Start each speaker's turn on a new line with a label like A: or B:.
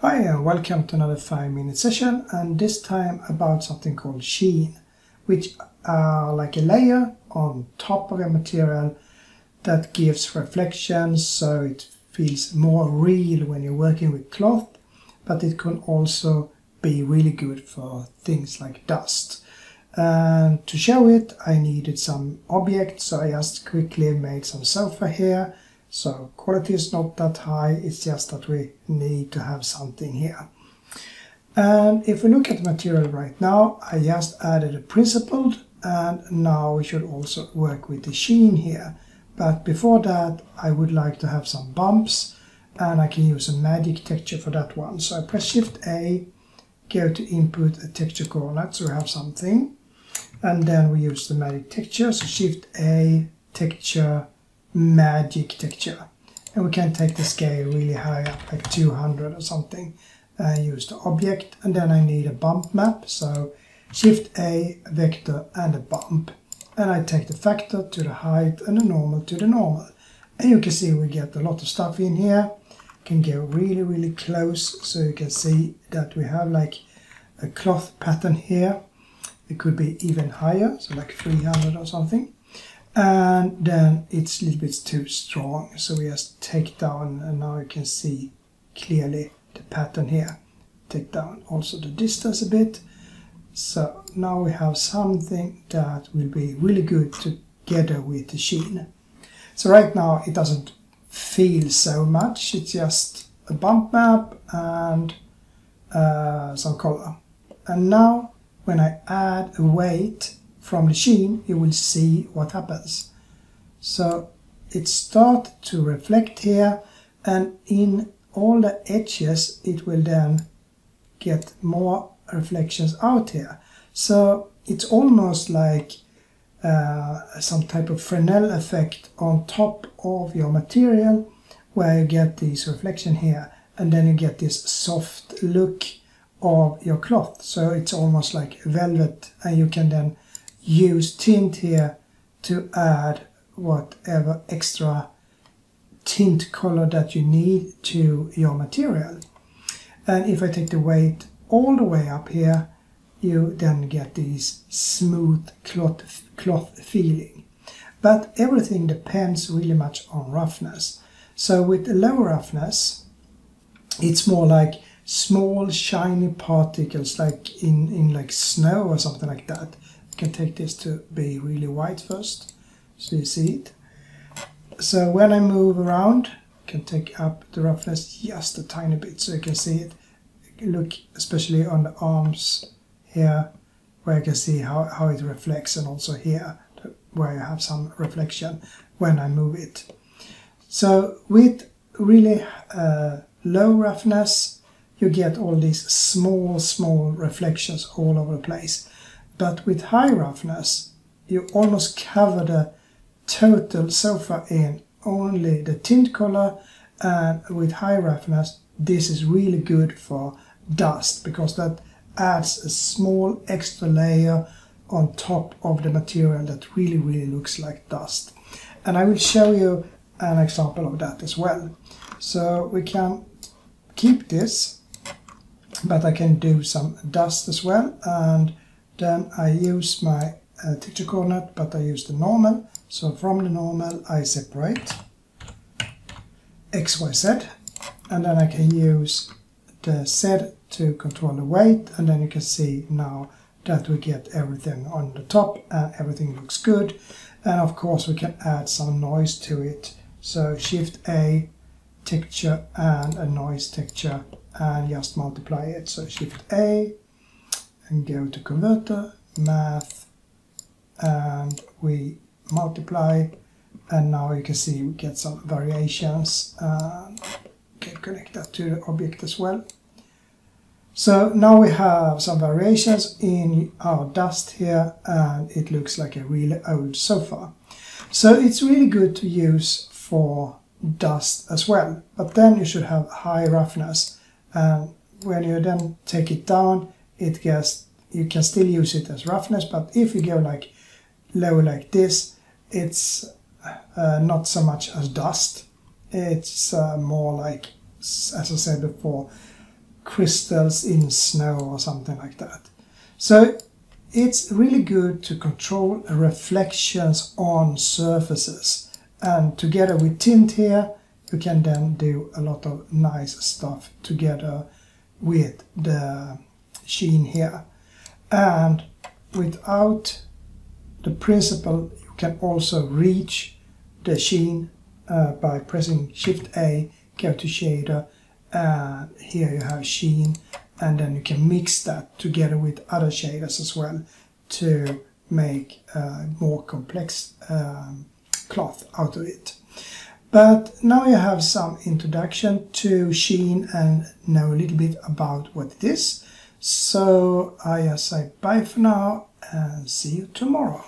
A: Hi and welcome to another 5 minute session and this time about something called sheen which are like a layer on top of a material that gives reflections so it feels more real when you're working with cloth but it can also be really good for things like dust. And to show it I needed some objects so I just quickly made some sofa here so quality is not that high, it's just that we need to have something here. And if we look at the material right now, I just added a principled and now we should also work with the sheen here. But before that, I would like to have some bumps and I can use a magic texture for that one. So I press Shift A, go to input a texture coordinate so we have something. And then we use the magic texture, so Shift A, texture, magic texture. And we can take the scale really high up, like 200 or something. Uh, use the object, and then I need a bump map. So Shift A, vector, and a bump. And I take the factor to the height and the normal to the normal. And you can see we get a lot of stuff in here. Can go really, really close, so you can see that we have like a cloth pattern here. It could be even higher, so like 300 or something and then it's a little bit too strong so we just take down and now you can see clearly the pattern here. Take down also the distance a bit. So now we have something that will be really good together with the sheen. So right now it doesn't feel so much it's just a bump map and uh, some color. And now when I add a weight from the sheen, you will see what happens. So it starts to reflect here and in all the edges it will then get more reflections out here. So it's almost like uh, some type of Fresnel effect on top of your material where you get this reflection here and then you get this soft look of your cloth. So it's almost like velvet and you can then use tint here to add whatever extra tint color that you need to your material. And if I take the weight all the way up here, you then get this smooth cloth, cloth feeling. But everything depends really much on roughness. So with the low roughness, it's more like small shiny particles like in, in like snow or something like that can take this to be really white first so you see it. So when I move around I can take up the roughness just a tiny bit so you can see it. Look especially on the arms here where you can see how, how it reflects and also here where you have some reflection when I move it. So with really uh, low roughness you get all these small small reflections all over the place but with high roughness, you almost cover the total sofa in only the tint color. And with high roughness this is really good for dust because that adds a small extra layer on top of the material that really really looks like dust. And I will show you an example of that as well. So we can keep this but I can do some dust as well. And then I use my uh, texture coordinate, but I use the normal. So from the normal, I separate X, Y, Z, and then I can use the Z to control the weight, and then you can see now that we get everything on the top and everything looks good. And of course we can add some noise to it. So Shift A, texture and a noise texture and just multiply it. So Shift A, and go to converter, math, and we multiply and now you can see we get some variations and can connect that to the object as well. So now we have some variations in our dust here and it looks like a really old sofa. So it's really good to use for dust as well, but then you should have high roughness and when you then take it down it gets you can still use it as roughness but if you go like low like this it's uh, not so much as dust it's uh, more like as I said before crystals in snow or something like that. So it's really good to control reflections on surfaces and together with tint here you can then do a lot of nice stuff together with the sheen here and without the principle you can also reach the sheen uh, by pressing shift A go to shader and here you have sheen and then you can mix that together with other shaders as well to make a more complex um, cloth out of it. But now you have some introduction to Sheen and know a little bit about what it is. So I say bye for now and see you tomorrow.